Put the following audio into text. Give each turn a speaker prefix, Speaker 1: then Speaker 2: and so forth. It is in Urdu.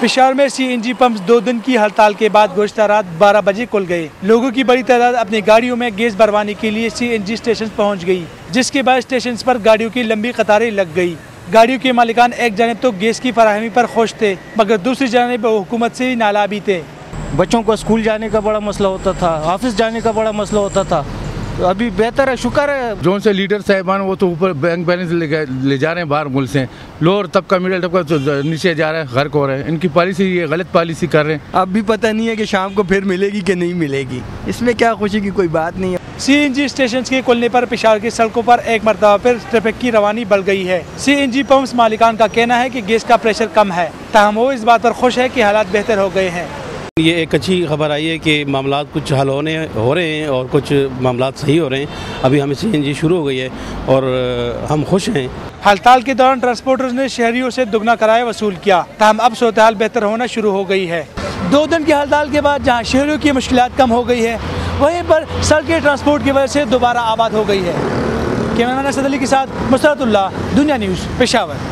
Speaker 1: پشاور میں سی این جی پمپس دو دن کی ہڑتال کے بعد گزشتہ رات بارہ بجے کھل گئے۔ لوگوں کی بڑی تعداد اپنی گاڑیوں میں گیس بھروانے کے لیے سی این جی اسٹیشن پہنچ گئی، جس کے بعد اسٹیشن پر گاڑیوں کی لمبی قطاریں لگ گئی گاڑیوں کے مالکان ایک جانب تو گیس کی فراہمی پر خوش تھے، مگر دوسری جانب حکومت سے نالا بھی تھے۔
Speaker 2: بچوں کو اسکول جانے کا بڑا مسئلہ ہوتا تھا، آفس جانے کا بڑا مسئلہ ہوتا تھا۔ ابھی بہتر ہے شکر ہے۔
Speaker 3: جو سے لیڈر صاحبان وہ تو اوپر بینک بیلنس لے جا رہے ہیں باہر ملک سے۔ لوور طبقہ مڈل طبقہ نیچے جا رہا ہے غرق ہو رہے ہیں ان کی پالیسی یہ غلط پالیسی کر رہے ہیں۔
Speaker 4: اب بھی پتہ نہیں ہے کہ شام کو پھر ملے گی کہ نہیں ملے گی۔ اس میں کیا خوشی کی کوئی بات نہیں ہے۔
Speaker 1: سی این جی اسٹیشن کے کھلنے پر پشاور کی سڑکوں پر ایک مرتبہ پھر ٹریفک کی روانی بڑھ گئی ہے۔ سی این جی پمپس مالکان کا کہنا ہے کہ گیس کا پریشر کم ہے۔ تاہم وہ اس بات پر خوش ہے کہ حالات بہتر ہو گئے ہیں۔
Speaker 5: یہ ایک اچھی خبر آئی ہے کہ معاملات کچھ حل ہونے ہو رہے ہیں اور کچھ معاملات صحیح ہو رہے ہیں۔ ابھی ہمیں سی این جی شروع ہو گئی ہے اور ہم خوش ہیں۔
Speaker 1: ہڑتال کے دوران ٹرانسپورٹرز نے شہریوں سے دگنا کرایہ وصول کیا۔ تاہم اب صورتحال بہتر ہونا شروع ہو گئی ہے۔ دو دن کی ہڑتال کے بعد جہاں شہریوں کی مشکلات کم ہو گئی ہے، وہیں پر سڑکیں ٹرانسپورٹ کی وجہ سے دوبارہ آباد ہو گئی ہے۔ کیمرہ مین اسد علی کے ساتھ مسرت اللہ، دنیا نیوز، پشاور۔